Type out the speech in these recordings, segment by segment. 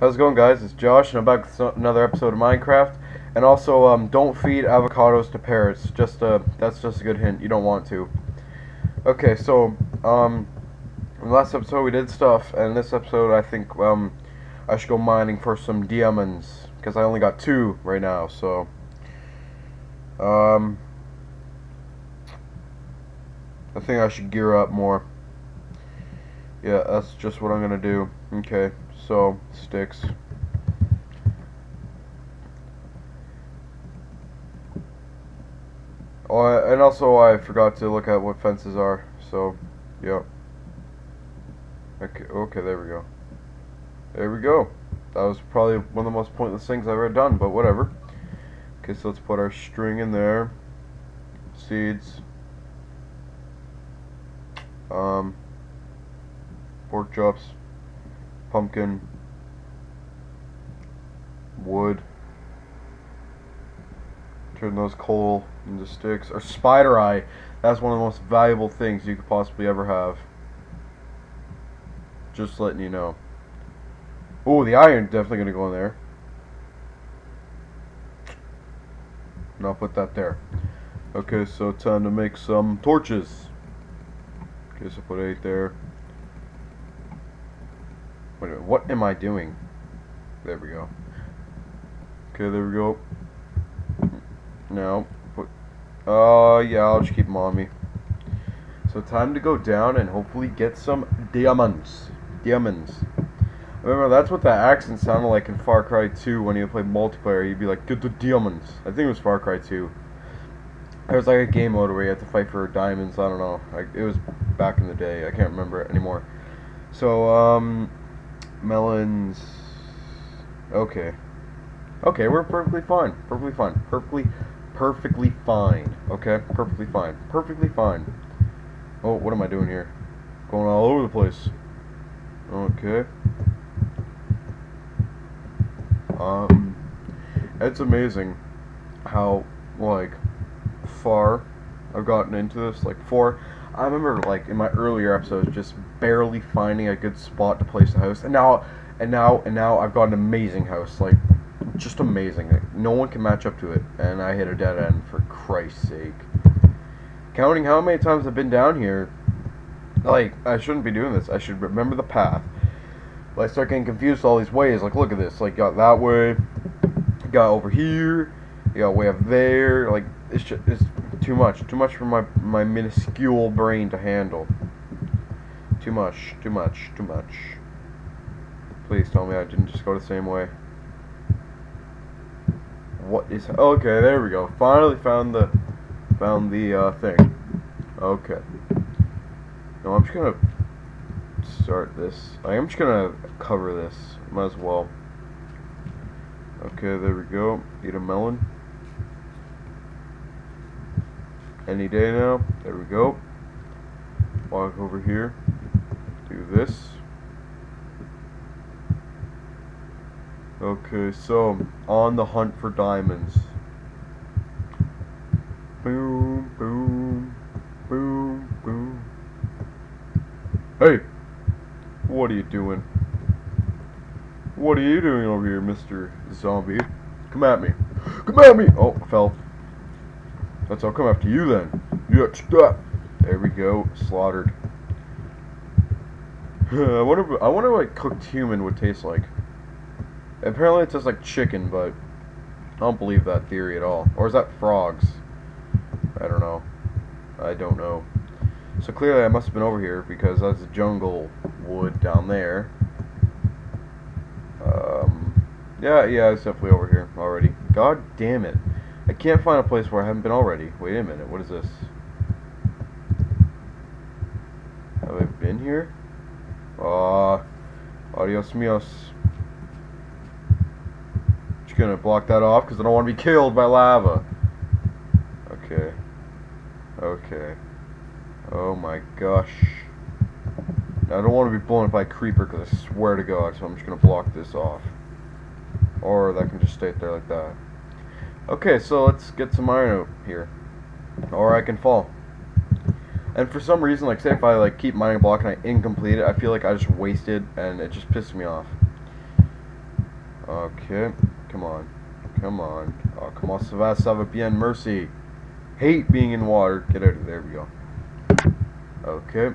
How's it going, guys? It's Josh, and I'm back with another episode of Minecraft. And also, um, don't feed avocados to parrots. Just uh, that's just a good hint. You don't want to. Okay, so um, last episode we did stuff, and this episode I think um, I should go mining for some diamonds because I only got two right now. So um, I think I should gear up more. Yeah, that's just what I'm gonna do. Okay, so sticks. Oh, and also I forgot to look at what fences are. So, yep. Okay, okay, there we go. There we go. That was probably one of the most pointless things I've ever done, but whatever. Okay, so let's put our string in there. Seeds. Um, pork chops, pumpkin, wood. Turn those coal into sticks. Or spider eye. That's one of the most valuable things you could possibly ever have. Just letting you know. Oh, the iron definitely gonna go in there. And I'll put that there. Okay, so time to make some torches. Okay, so put eight there. Wait a minute, what am I doing? There we go. Okay, there we go. No, put. Uh, yeah, I'll just keep them on me. So time to go down and hopefully get some diamonds. Diamonds. Remember, that's what that accent sounded like in Far Cry 2 when you played multiplayer. You'd be like, get the diamonds. I think it was Far Cry 2. There was like a game mode where you had to fight for diamonds. I don't know. Like, it was back in the day. I can't remember it anymore. So, um, melons. Okay. Okay, we're perfectly fine. Perfectly fine. Perfectly, perfectly fine. Okay? Perfectly fine. Perfectly fine. Oh, what am I doing here? Going all over the place. Okay. Um, it's amazing how, like, far I've gotten into this. Like, for, I remember, like, in my earlier episodes, just barely finding a good spot to place a house. And now, and now, and now I've got an amazing house. Like, just amazing. Like, no one can match up to it. And I hit a dead end, for Christ's sake. Counting how many times I've been down here, like, I shouldn't be doing this. I should remember the path. But I start getting confused all these ways. Like, look at this. Like, got that way, got over here, got way up there. Like, it's just, it's too much. Too much for my, my minuscule brain to handle. Too much, too much, too much. Please tell me I didn't just go the same way. What is... Okay, there we go. Finally found the... Found the, uh, thing. Okay. No, I'm just gonna start this. I am just gonna cover this. Might as well. Okay, there we go. Eat a melon. Any day now. There we go. Walk over here. Do this. Okay, so on the hunt for diamonds. Boom, boom, boom, boom. Hey! What are you doing? What are you doing over here, Mr. Zombie? Come at me. Come at me! Oh, fell. That's I'll come after you then. Yeah, stop. There we go. Slaughtered. I wonder. I wonder what cooked human would taste like. Apparently, it tastes like chicken, but I don't believe that theory at all. Or is that frogs? I don't know. I don't know. So clearly, I must have been over here because that's jungle wood down there. Um, yeah, yeah, it's definitely over here already. God damn it. I can't find a place where I haven't been already. Wait a minute, what is this? Have I been here? Ah, adios mios. Just gonna block that off because I don't want to be killed by lava. Okay. Okay. Oh my gosh. Now, I don't want to be blown up by a creeper because I swear to God, so I'm just gonna block this off. Or that can just stay there like that. Okay, so let's get some iron out here. Or I can fall. And for some reason, like say if I like keep mining a block and I incomplete it, I feel like I just wasted and it just pisses me off. Okay. Come on. Come on. Oh, va? Ça va bien, mercy. Hate being in water. Get out of there. There we go. Okay.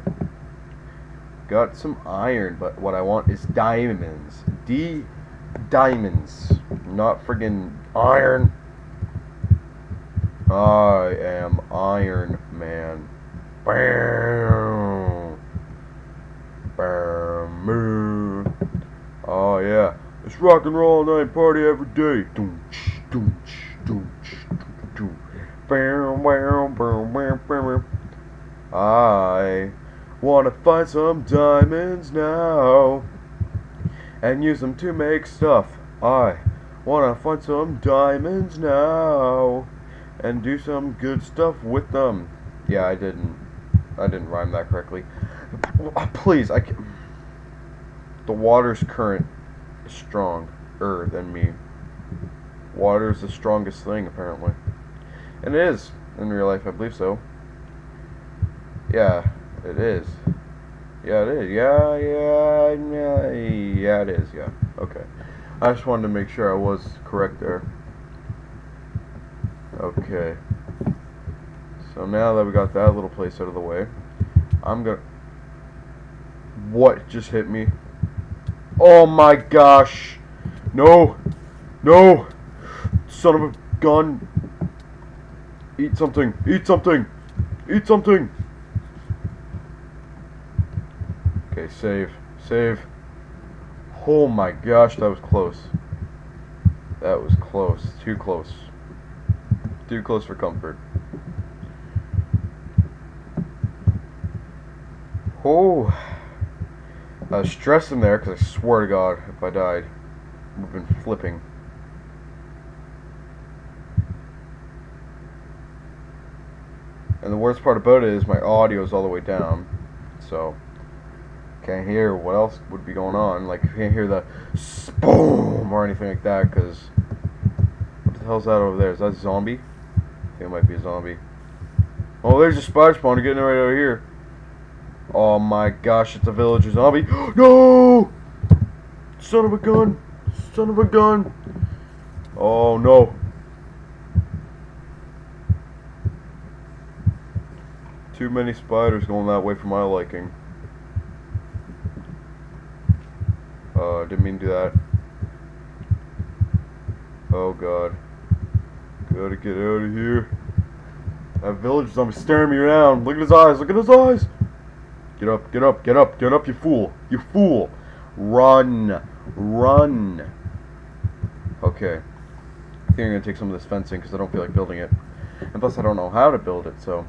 Got some iron, but what I want is diamonds. D diamonds. Not friggin' iron. I am Iron Man. Bam. Bam. Oh yeah. It's rock and roll night party every day. Doonch, doonch, doonch, doonch. Bam, bam, bam, bam, bam. I wanna find some diamonds now and use them to make stuff. I wanna find some diamonds now and do some good stuff with them. Yeah, I didn't. I didn't rhyme that correctly. Please, I. Can, the water's current is stronger than me. Water is the strongest thing, apparently, and it is in real life. I believe so. Yeah, it is. Yeah, it is. Yeah, yeah, yeah, yeah, it is. Yeah. Okay. I just wanted to make sure I was correct there. Okay. So now that we got that little place out of the way, I'm gonna... What just hit me? Oh my gosh! No! No! Son of a gun! Eat something! Eat something! Eat something! Okay, save. Save. Oh my gosh, that was close. That was close. Too close. Too close for comfort. Oh. I was stressing there because I swear to God, if I died, have been flipping. And the worst part about it is my audio is all the way down. So, can't hear what else would be going on. Like, can't hear the boom or anything like that because. What the hell's that over there? Is that a zombie? It might be a zombie. Oh, there's a spider spawner getting right over here. Oh my gosh, it's a villager zombie. no! Son of a gun! Son of a gun! Oh no. Too many spiders going that way for my liking. Uh, didn't mean to do that. Oh god. Gotta get out of here. That village zombie staring me around. Look at his eyes. Look at his eyes. Get up. Get up. Get up. Get up, you fool. You fool. Run. Run. Okay. I think I'm to take some of this fencing because I don't feel like building it. And plus I don't know how to build it, so...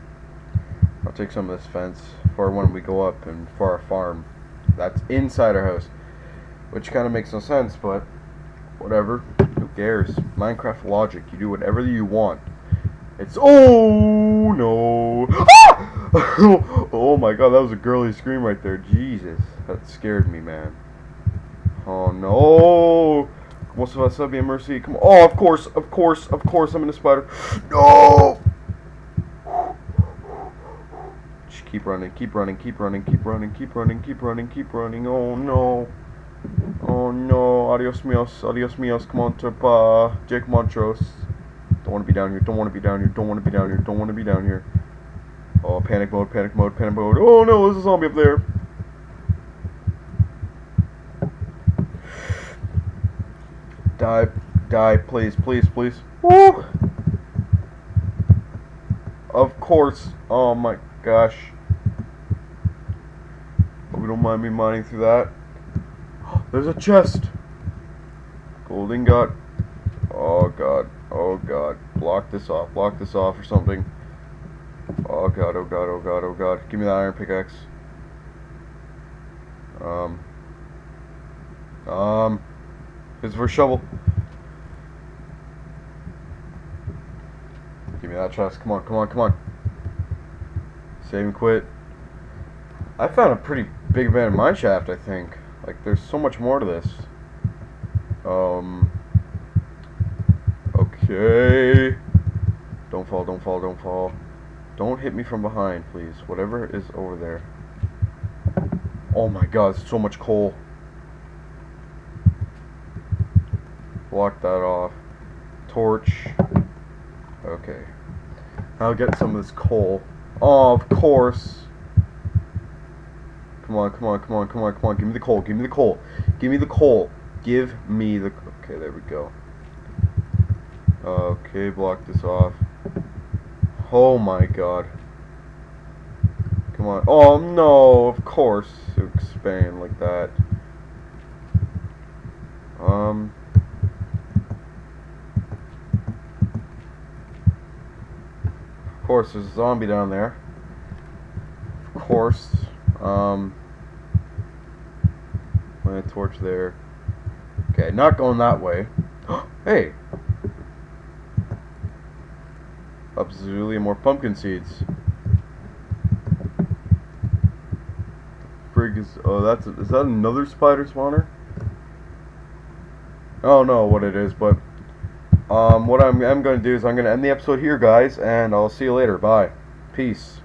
I'll take some of this fence for when we go up and for our farm. That's inside our house. Which kind of makes no sense, but... Whatever. Who cares? Minecraft logic. You do whatever you want. It's oh no! Ah! oh my god, that was a girly scream right there. Jesus, that scared me, man. Oh no! Most of us have a mercy. Come on! Oh, of course, of course, of course, I'm in a spider. No! Just keep running, keep running, keep running, keep running, keep running, keep running, keep running. Oh no! Oh no, adios mios, adios mios, come on, Terpa, Jake Montrose. Don't want to be down here, don't want to be down here, don't want to be down here, don't want to be down here. Oh, panic mode, panic mode, panic mode. Oh no, there's a zombie up there. Die, die, please, please, please. Woo! Of course. Oh my gosh. Hope you don't mind me mining through that. There's a chest. Gold ingot. Oh god. Oh god. Block this off. Block this off or something. Oh god. Oh god. Oh god. Oh god. Give me that iron pickaxe. Um. Um. Here's for shovel. Give me that chest. Come on. Come on. Come on. Save and quit. I found a pretty big abandoned mine shaft, I think. Like, there's so much more to this. Um. Okay. Don't fall, don't fall, don't fall. Don't hit me from behind, please. Whatever is over there. Oh my god, so much coal. block that off. Torch. Okay. I'll get some of this coal. Oh, of course. Come on, come on, come on, come on, come on. Give me the coal. Give me the coal. Give me the coal. Give me the. Okay, there we go. Okay, block this off. Oh my god. Come on. Oh no, of course. To expand like that. Um. Of course, there's a zombie down there. Of course. Um. A torch there. Okay, not going that way. hey! Absolutely more pumpkin seeds. Frig is oh that's is that another spider spawner? I don't know what it is, but um, what I'm, I'm going to do is I'm going to end the episode here, guys, and I'll see you later. Bye. Peace.